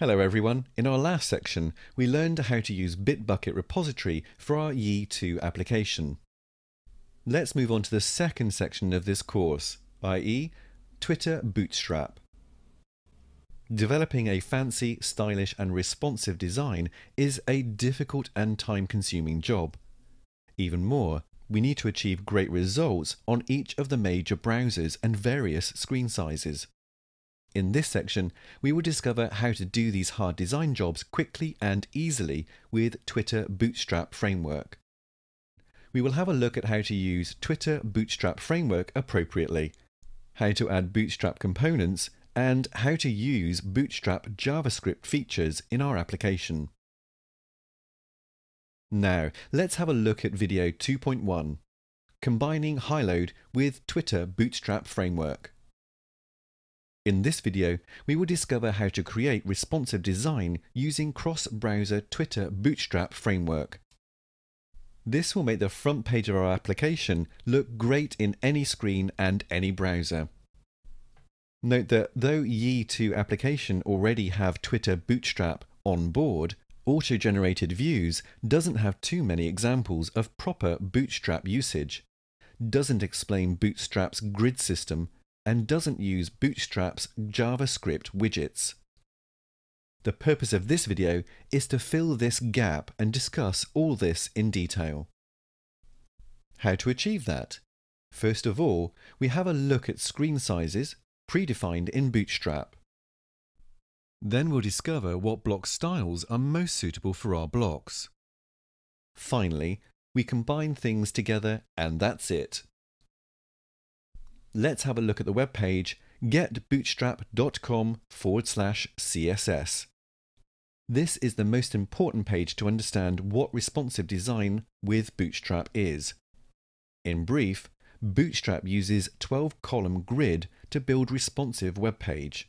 Hello everyone. In our last section, we learned how to use Bitbucket repository for our Yii2 application. Let's move on to the second section of this course, i.e. Twitter Bootstrap. Developing a fancy, stylish and responsive design is a difficult and time-consuming job. Even more, we need to achieve great results on each of the major browsers and various screen sizes. In this section, we will discover how to do these hard design jobs quickly and easily with Twitter Bootstrap Framework. We will have a look at how to use Twitter Bootstrap Framework appropriately, how to add Bootstrap components, and how to use Bootstrap JavaScript features in our application. Now, let's have a look at video 2.1, combining Highload with Twitter Bootstrap Framework. In this video, we will discover how to create responsive design using cross-browser Twitter Bootstrap framework. This will make the front page of our application look great in any screen and any browser. Note that though Yii2 application already have Twitter Bootstrap on board, auto-generated views doesn't have too many examples of proper Bootstrap usage, doesn't explain Bootstrap's grid system and doesn't use Bootstrap's JavaScript widgets. The purpose of this video is to fill this gap and discuss all this in detail. How to achieve that? First of all, we have a look at screen sizes predefined in Bootstrap. Then we'll discover what block styles are most suitable for our blocks. Finally, we combine things together and that's it let's have a look at the web page getbootstrap.com forward slash CSS. This is the most important page to understand what responsive design with Bootstrap is. In brief, Bootstrap uses 12 column grid to build responsive web page.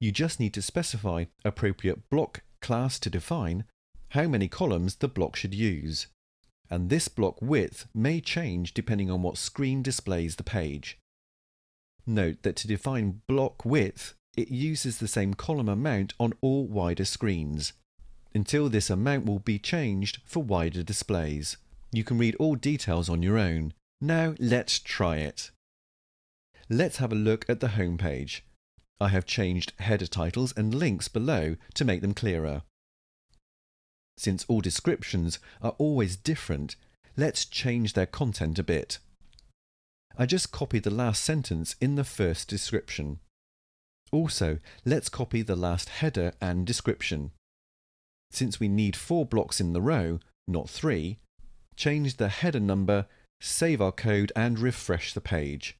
You just need to specify appropriate block class to define how many columns the block should use and this block width may change depending on what screen displays the page. Note that to define block width, it uses the same column amount on all wider screens, until this amount will be changed for wider displays. You can read all details on your own. Now let's try it. Let's have a look at the home page. I have changed header titles and links below to make them clearer. Since all descriptions are always different, let's change their content a bit. I just copied the last sentence in the first description. Also, let's copy the last header and description. Since we need four blocks in the row, not three, change the header number, save our code and refresh the page.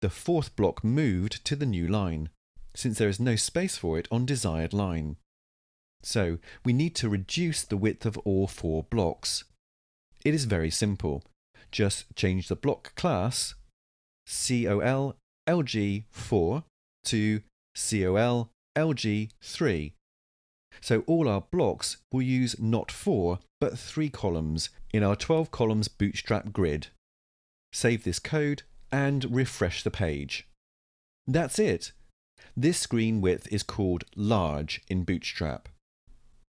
The fourth block moved to the new line, since there is no space for it on desired line. So we need to reduce the width of all four blocks. It is very simple. Just change the block class COL LG4 to COL LG3. So all our blocks will use not four, but three columns in our 12 columns bootstrap grid. Save this code and refresh the page. That's it. This screen width is called large in Bootstrap.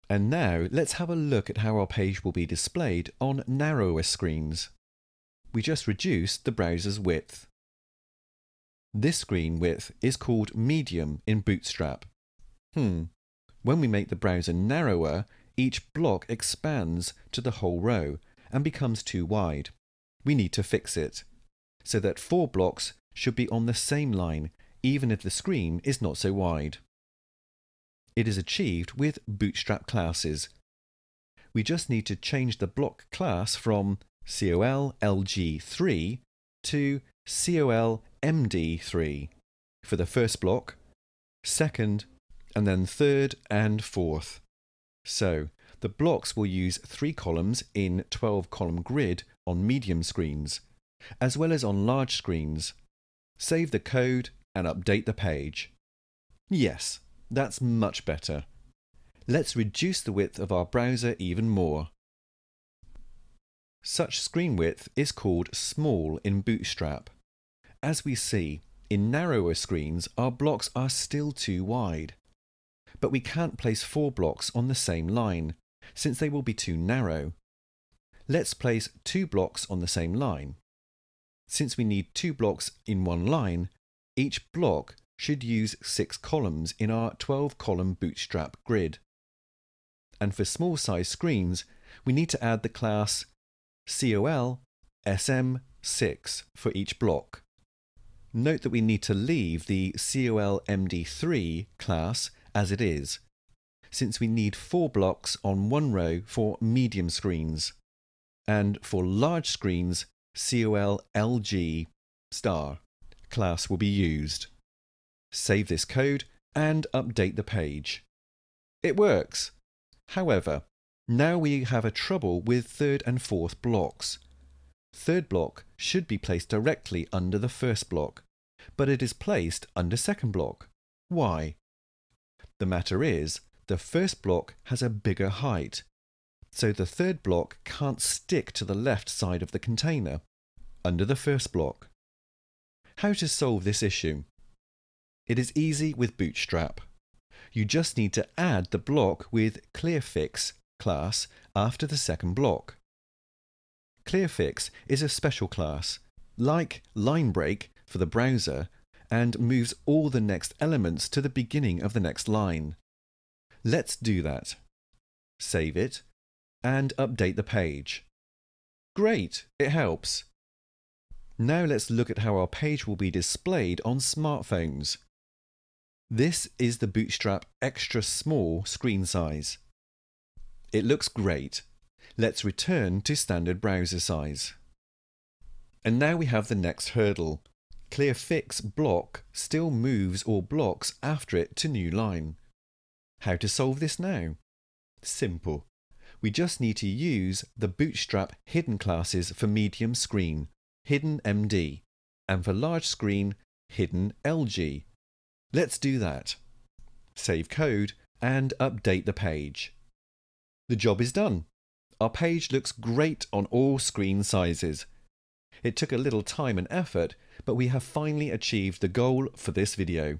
And now let's have a look at how our page will be displayed on narrower screens. We just reduced the browser's width. This screen width is called medium in Bootstrap. Hmm, when we make the browser narrower, each block expands to the whole row and becomes too wide. We need to fix it, so that four blocks should be on the same line even if the screen is not so wide it is achieved with Bootstrap classes. We just need to change the block class from COLLG3 to COLMD3 for the first block, second, and then third and fourth. So, the blocks will use three columns in 12 column grid on medium screens, as well as on large screens. Save the code and update the page. Yes, that's much better. Let's reduce the width of our browser even more. Such screen width is called small in Bootstrap. As we see, In narrower screens, our blocks are still too wide. But we can't place four blocks on the same line, since they will be too narrow. Let's place two blocks on the same line. Since we need two blocks in one line, each block should use six columns in our 12 column bootstrap grid. And for small size screens, we need to add the class COL SM6 for each block. Note that we need to leave the COL MD3 class as it is, since we need four blocks on one row for medium screens, and for large screens, COL LG star class will be used. Save this code and update the page. It works. However, now we have a trouble with third and fourth blocks. Third block should be placed directly under the first block, but it is placed under second block. Why? The matter is, the first block has a bigger height, so the third block can't stick to the left side of the container, under the first block. How to solve this issue? It is easy with Bootstrap. You just need to add the block with ClearFix class after the second block. ClearFix is a special class, like LineBreak for the browser, and moves all the next elements to the beginning of the next line. Let's do that. Save it and update the page. Great, it helps. Now let's look at how our page will be displayed on smartphones. This is the Bootstrap Extra Small screen size. It looks great. Let's return to standard browser size. And now we have the next hurdle. ClearFix block still moves all blocks after it to new line. How to solve this now? Simple. We just need to use the Bootstrap hidden classes for medium screen, hidden MD, and for large screen, hidden LG. Let's do that. Save code and update the page. The job is done. Our page looks great on all screen sizes. It took a little time and effort, but we have finally achieved the goal for this video.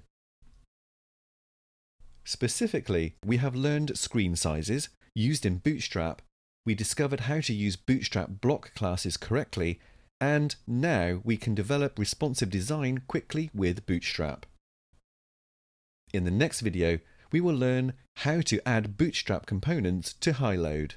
Specifically, we have learned screen sizes, used in Bootstrap, we discovered how to use Bootstrap block classes correctly, and now we can develop responsive design quickly with Bootstrap. In the next video, we will learn how to add Bootstrap components to HighLoad.